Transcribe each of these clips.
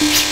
you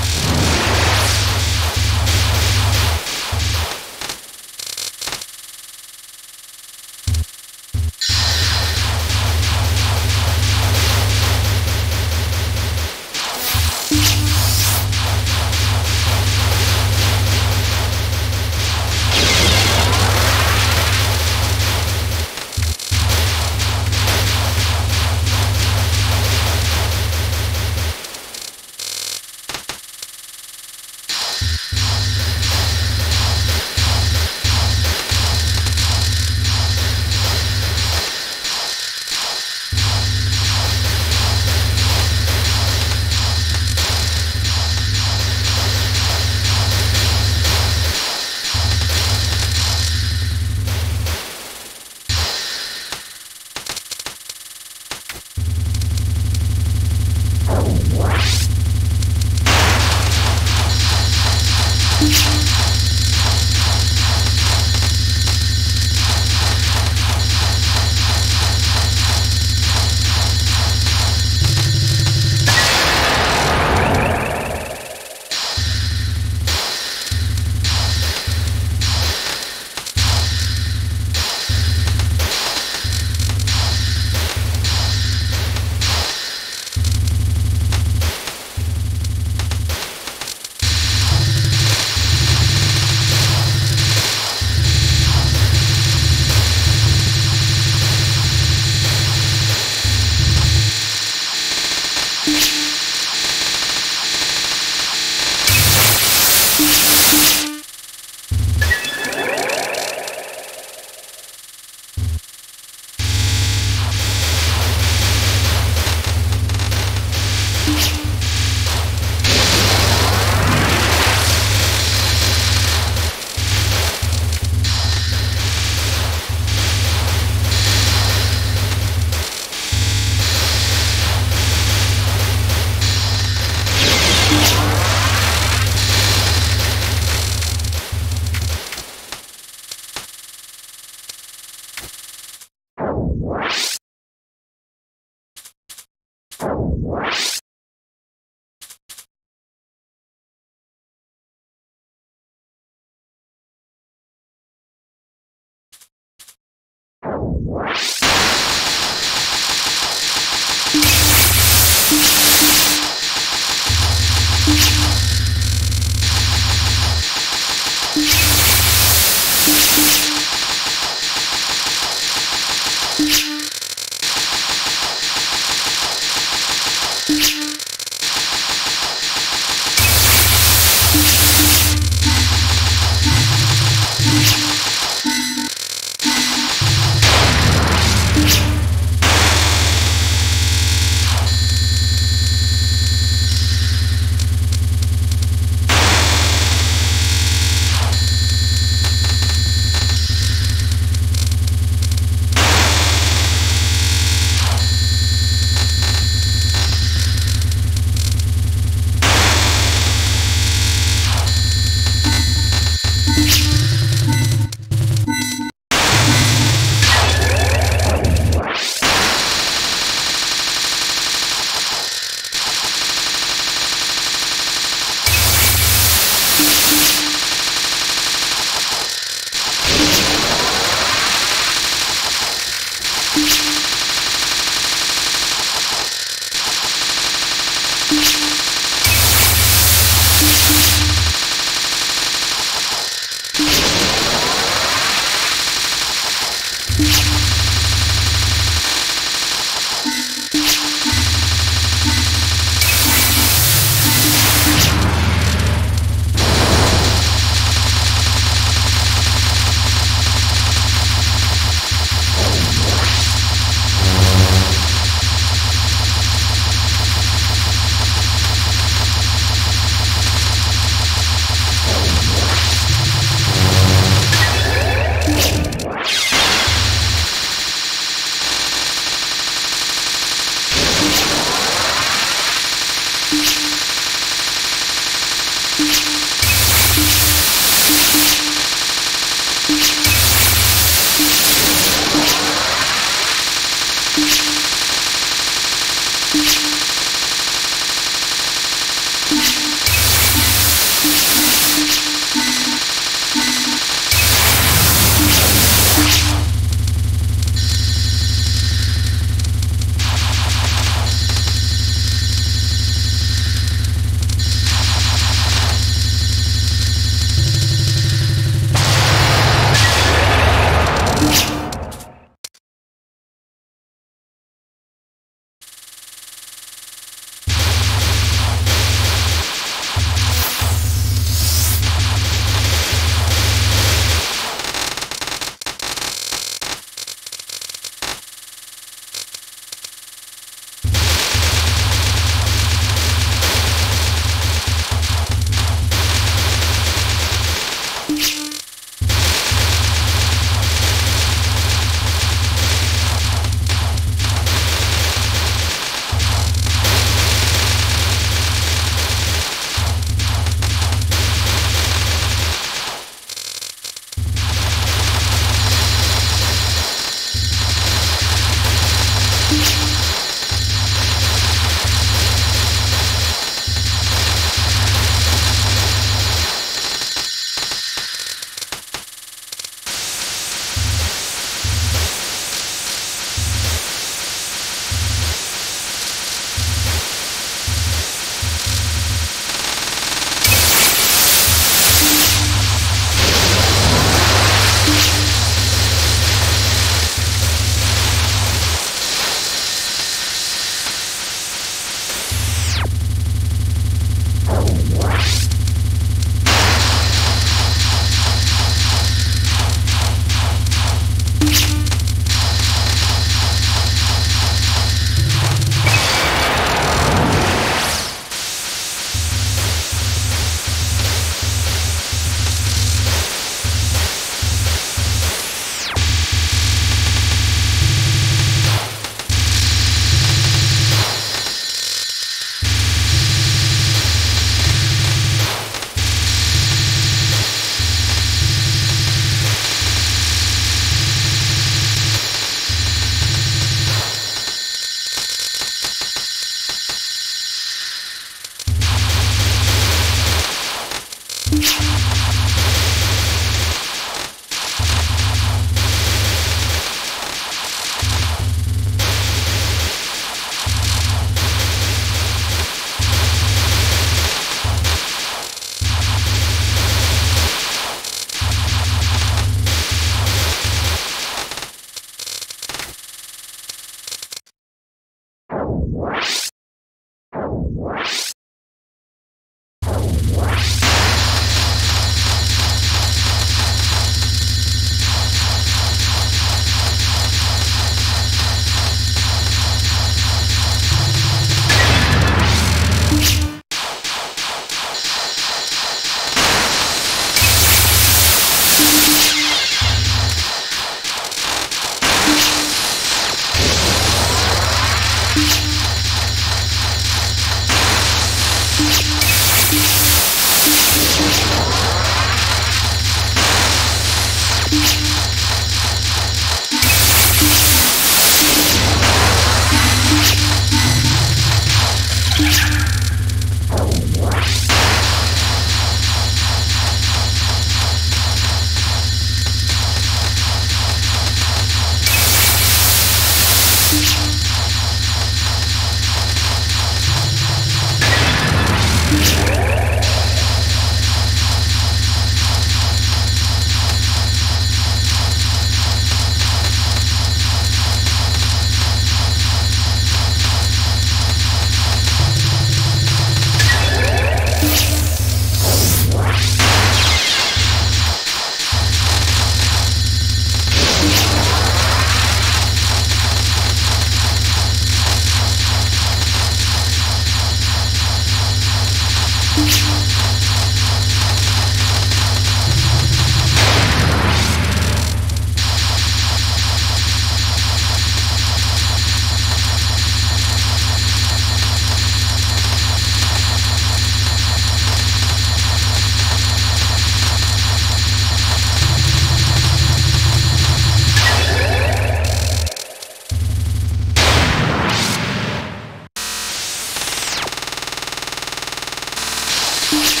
you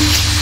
you